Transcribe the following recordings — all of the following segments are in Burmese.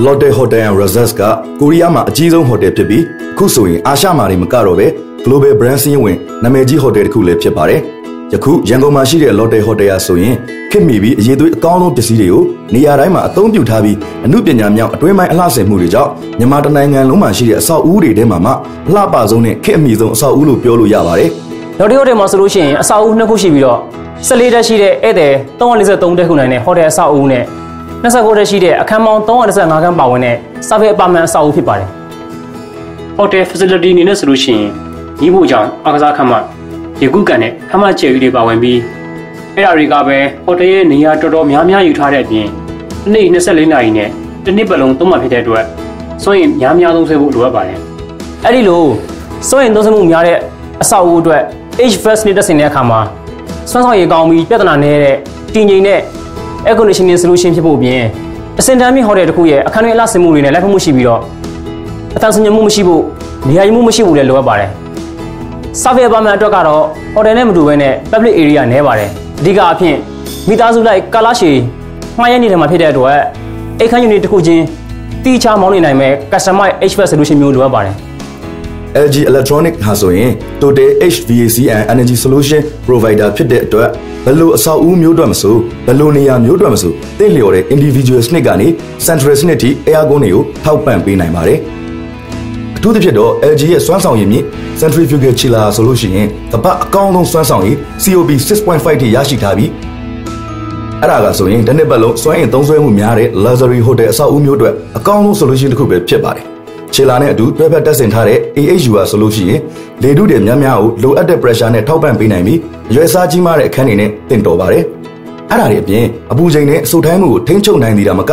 Lotte Hotel and Resorts ကကိုရီးယားမှာအကြီးဆုံးဟိုတယ်ဖြစ်ပြီးအခုဆိုရင်အာရှမှာနေမကတော့ပဲ Global Brand စီးရင်ဝင်နာမည်ကြီးဟိုတယ်တစ်ခုလည်းဖြစ်ပါတယ်။ယခုရန်ကုန်မှာရှိတဲ့ Lotte Hotel ဆိုရင်ခင်မီပြီးအရေးသွေးအကောင်းဆုံးပစ္စည်းတွေကိုနေရာတိုင်းမှာအသုံးပြုထားပြီးအမှုပညာမြောက်အတွင်းပိုင်းအလှဆင်မှုတွေကြောင့်မြန်မာတိုင်းနိုင်ငံလုံးမှာရှိတဲ့အဆောက်အဦတွေထဲမှာမှအလှပဆုံးနဲ့ခေတ်အမီဆုံးအဆောက်အဦလို့ပြောလို့ရပါတယ်။နောက်တစ်ဟိုတယ်မှာဆိုလို့ရှိရင်အဆောက်အဦနှစ်ခုရှိပြီးတော့14တက်ရှိတဲ့ဧည့်သည်343တက်ခုနိုင်တဲ့ဟိုတယ်အဆောက်အဦနဲ့ 29တက်ရှိတဲ့အခန်းပေါင်း335ခန်းပါဝင်တဲ့ survey apartment အဆောက်အဦဖြစ်ပါတယ် hotel facility အနေနဲ့ဆိုလို့ရှိရင်ညီဖို့ကြောင့်အကစားခန်းမရေကူးကန်နဲ့ခန်းမကျယ်ကြီးတွေပါဝင်ပြီးအဲ့ဒါတွေကပဲ hotel ရဲ့နေရာတော်တော်များများယူထားတဲ့အပြင်တစ်နေ့24နာရီနဲ့တစ်နှစ်ပတ်လုံးသုံးမှဖြစ်တဲ့အတွက်ဆိုရင်များများသုံးဆွဲဖို့လိုအပ်ပါတယ်အဲ့ဒီလိုစိုးရင်သုံးစွဲမှုများတဲ့အဆောက်အဦအတွက် H first နဲ့တက်ဆင်တဲ့အခါမှာစွမ်းဆောင်ရည်ကောင်းပြီးပြဿနာနည်းတဲ့တည်ငြိမ်တဲ့ air conditioning solution ဖြစ်ဖို့အပြင်အစင်တန်းမြင့်ဟိုတယ်တစ်ခုရဲ့အခန်းတွင်းအလှဆင်မှုတွေနဲ့လိုက်ဖက်မှုရှိပြီးတော့အတန်းစင်မှုမရှိဖို့နေရာယူမှုမရှိဖို့လည်းလိုအပ်ပါတယ်။ survey apartment အတွက်ကတော့ hotel နဲ့မတူဘဲနဲ့ public area နည်းပါတယ်။အဓိကအဖြစ်မိသားစုလိုက်ကာလာရှည်မှားရနေတဲ့မှာဖြစ်တဲ့အတွက်အိတ်ခမ်း unit တစ်ခုချင်းတီးခြားမောင်းနေနိုင်မဲ့ customize HVAC solution မျိုးလိုအပ်ပါတယ်။ LG Electronic ဟာဆိုရင် Total HVAC and Energy Solution Provider ဖြစ်တဲ့အတွက်ဘယ်လိုအဆောက်အဦမျိုးအတွက်မဆိုဘယ်လိုနေရာမျိုးအတွက်မဆိုတင့်လျော်တဲ့ individual စနစ်ကနေ central စနစ်ထိ aircon တွေကိုထောက်ပံ့ပေးနိုင်ပါတယ်။အထူးသဖြင့်တော့ LG ရဲ့စွမ်းဆောင်ရည်မြင့် centrifugal chiller ဆိုလို့ရှိရင်ကမ္ဘာအကောင်းဆုံးစွမ်းဆောင်ရည် COP 6.5ထိရရှိထားပြီးအဲ့ဒါကဆိုရင်တစ်နှစ်ပတ်လုံးစွမ်းအင်သုံးစွဲမှုများတဲ့ luxury hotel အဆောက်အဦမျိုးအတွက်အကောင်းဆုံး solution တစ်ခုပဲဖြစ်ပါတယ်။ ခြေလာနဲ့အတူတွဲဖက်တက်ဆင်ထားတဲ့ AHUR ဆိုလို့ရှိရင်လေထုတွေများများကိုလိုအပ်တဲ့ pressure နဲ့ထောက်ပံ့ပေးနိုင်ပြီးအရွယ်စားကြီးမားတဲ့အခန်းတွေနဲ့တင့်တော်ပါတယ်။အဲ့ဒါတွေအပြင်အပူချိန်နဲ့အဆုတ်ထိုင်းမှုကိုထိန်းချုပ်နိုင်သေးတာမက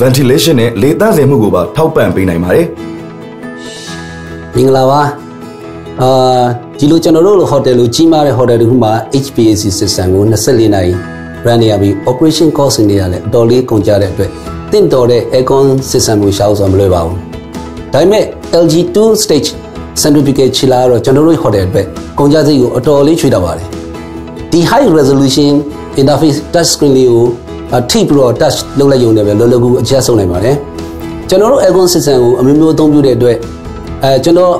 ventilation နဲ့လေသန့်စင်မှုကိုပါထောက်ပံ့ပေးနိုင်ပါတယ်မင်္ဂလာပါအာဒီလိုကျွန်တော်တို့ဟိုတယ်လိုကြီးမားတဲ့ဟိုတယ်တစ်ခုမှာ HVAC system ကို24နာရီ run နေရပြီး operation cost တွေလည်းအတော်လေးကုန်ကြတဲ့အတွက်တင့်တော်တဲ့ aircon system ကိုရှာဖို့ဆိုမလွယ်ပါဘူး ဒါပေမဲ့ LG 2 stage centrifugal chiller ကတော့ကျွန်တော်တို့ဟိုတယ်အတွက်ကုန်ကြစိတ်ကိုအတော်လေးချွေတာပါတယ်ဒီ high resolution interface touch screen လေးကိုအထိပြီးတော့ touch လုပ်လိုက်ရုံနဲ့ပဲလောလောကူအချက်ဆုံးနိုင်ပါတယ်ကျွန်တော်တို့ aircon system ကိုအမျိုးမျိုးအသုံးပြုတဲ့အတွက်အဲကျွန်တော်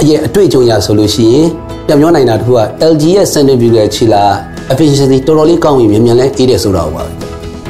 အရင်အတွေ့အကြုံရဆိုလို့ရှိရင်ပြန်ပြောနိုင်တာတခုက LG ရဲ့ centrifugal chiller efficiency တော်တော်လေးကောင်းပြီးမြန်မြန်လဲအေးတယ်ဆိုတာပါပဲ။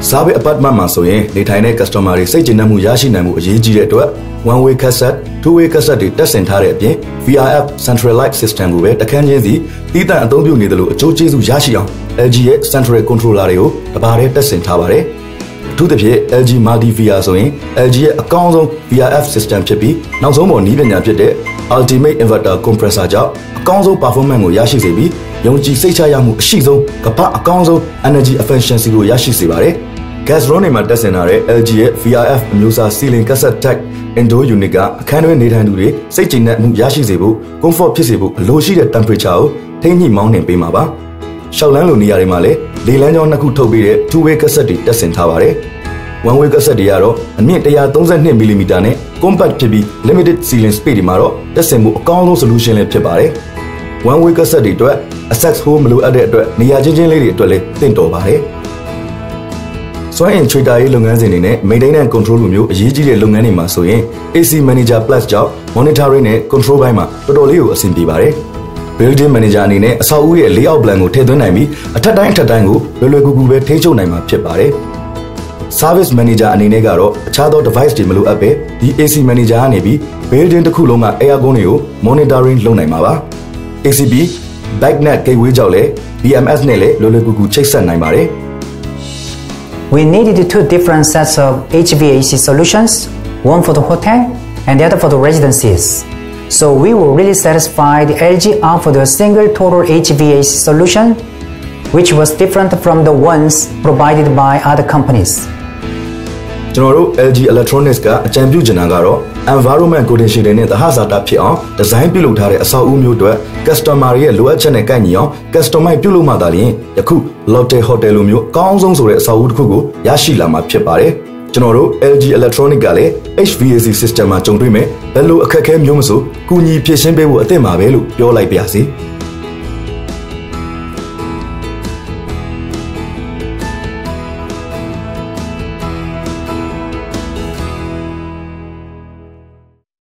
စားပဲ apartment မှာဆိုရင်နေထိုင်တဲ့ customer တွေစိတ်ကျဉ်နှံ့မှုရရှိနိုင်မှုအရေးကြီးတဲ့အတွက် one way cassette two way cassette တွေတက်ဆင်ထားတဲ့အပြင် VRF centralized system ကိုပဲတခန်းချင်းစီတည်တံ့အသုံးပြုနေတယ်လို့အကျိုးကျေးဇူးရရှိအောင် LG ရဲ့ central controller တွေကိုတပါးတည်းတက်ဆင်ထားပါတယ်။အထူးသဖြင့် LG Multi VR ဆိုရင် LG ရဲ့အကောင်းဆုံး VRF system ဖြစ်ပြီးနောက်ဆုံးပေါ်နည်းပညာဖြစ်တဲ့ Ultimate Inverter Compressor ကြောင့်အကောင်းဆုံး performance ကိုရရှိစေပြီး ယုံကြည်စိတ်ချရမှုအရှိဆုံးကမ္ဘာအကောင်းဆုံး energy efficiency ကိုရရှိစေပါတယ်။ gas drone တွေမှာတက်ဆင်ထားတဲ့ LG ရဲ့ VRF အမျိုးအစား ceiling cassette type indoor unit ကအခန်းတွင်းနေထိုင်သူတွေစိတ်ကြည်နက်မှုရရှိစေဖို့ comfort ဖြစ်စေဖို့အလိုရှိတဲ့ temperature ကိုထိန်းညှိမောင်းနှင်ပေးမှာပါ။ရှောက်လန်းလိုနေရာတွေမှာလည်းလေလန်းကြောင်းနှစ်ခုထုတ်ပေးတဲ့ two way cassette တွေတက်ဆင်ထားပါတယ်။ one way cassette တွေကတော့အမြင့်132 mm နဲ့ compact ဖြစ်ပြီး limited ceiling space တွေမှာတော့တက်ဆင်မှုအကောင်းဆုံး solution လည်းဖြစ်ပါတယ်။ one way cassette တွေအတွက် access hole မလိုအပ်တဲ့အတွက်နေရာချင်းချင်းလေးတွေအတွက်လည်းသင့်တော်ပါတယ်။စွမ်းအင်ချွေတာရေးလုပ်ငန်းစဉ်တွေနဲ့ maintenance and control လိုမျိုးအရေးကြီးတဲ့လုပ်ငန်းတွေမှာဆိုရင် AC Manager Plus ကြောင့် monitoring နဲ့ control ဘိုင်းမှာတော်တော်လေးကိုအဆင်ပြေပါတယ်။ building manager အနေနဲ့အဆောက်အဦရဲ့ layout plan ကိုထည့်သွင်းနိုင်ပြီးအထက်တိုင်းအထက်တိုင်းကိုလွယ်လွယ်ကူကူပဲထိန်းချုပ်နိုင်မှာဖြစ်ပါတယ်။ service manager အနေနဲ့ကတော့အခြားသော device တွေမလိုအပ်ပဲဒီ AC manager ကနေပြီး building တစ်ခုလုံးက aircon တွေကို monitoring လုပ်နိုင်မှာပါ။ ACB backnet gateway ကြောင့်လည်း BMS နဲ့လည်းလွယ်လွယ်ကူကူချိတ်ဆက်နိုင်ပါတယ်။ We needed two different sets of HVAC solutions, one for the hotel and the other for the residences. So we were really satisfied LG offered a single total HVAC solution, which was different from the ones provided by other companies. ကျွန်တော်တို့ LG Electronics ကအကြံပြုချင်တာကတော့ environment condition တွေနဲ့သဟဇာတဖြစ်အောင်ဒီဇိုင်းပြုလုပ်ထားတဲ့အဆောက်အဦမျိုးတွေ customer တွေရဲ့လိုအပ်ချက်နဲ့ကိုက်ညီအောင် customize ပြုလုပ်မှသာလျှင်ယခု Lotte Hotel လိုမျိုးအကောင်းဆုံးဆိုတဲ့အဆောက်အဦတစ်ခုကိုရရှိလာမှာဖြစ်ပါတယ်ကျွန်တော်တို့ LG Electronic ကလည်း HVAC system မှာကြုံတွေ့မယ်ဘယ်လိုအခက်အခဲမျိုးမဆိုကူညီဖြည့်ရှင်းပေးဖို့အသင့်ပါပဲလို့ပြောလိုက်ပါရစေ။